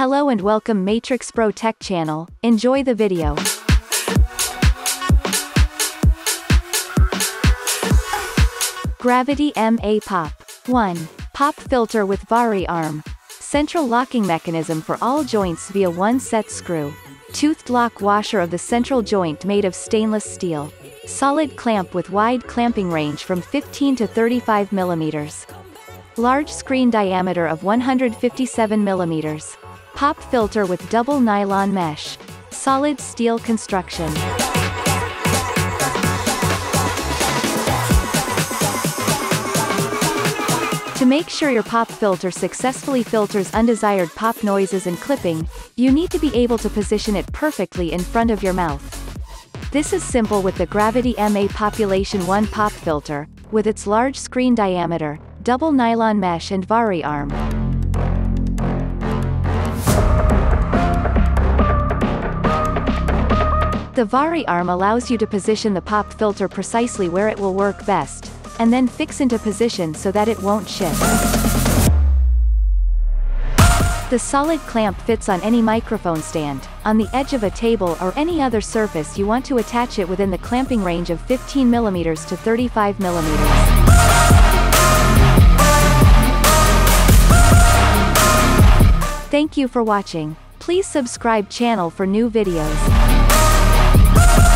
Hello and welcome Matrix Pro Tech channel, enjoy the video. Gravity MA Pop. 1. Pop filter with Vari arm. Central locking mechanism for all joints via one set screw. Toothed lock washer of the central joint made of stainless steel. Solid clamp with wide clamping range from 15 to 35 millimeters. Large screen diameter of 157 millimeters. Pop filter with double nylon mesh. Solid steel construction. To make sure your pop filter successfully filters undesired pop noises and clipping, you need to be able to position it perfectly in front of your mouth. This is simple with the Gravity MA Population 1 pop filter, with its large screen diameter, double nylon mesh and Vari arm. The Vari arm allows you to position the pop filter precisely where it will work best, and then fix into position so that it won't shift. The solid clamp fits on any microphone stand, on the edge of a table or any other surface you want to attach it within the clamping range of 15 mm to 35 mm. Thank you for watching. Please subscribe channel for new videos. Woo!